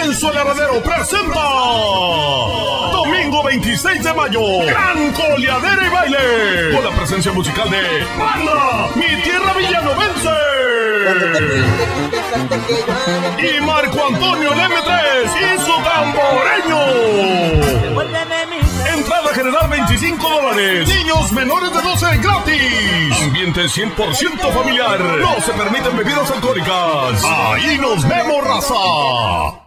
Lienzo el Heredero presenta Domingo 26 de mayo, gran coleadera y baile, con la presencia musical de Banda, Mi Tierra Villano Vence. Y Marco Antonio el M3 y su tamboreño. Entrada general 25 dólares. Niños menores de 12 gratis. Ambiente 100% familiar. No se permiten bebidas alcohólicas. Ahí nos vemos, raza.